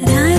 I.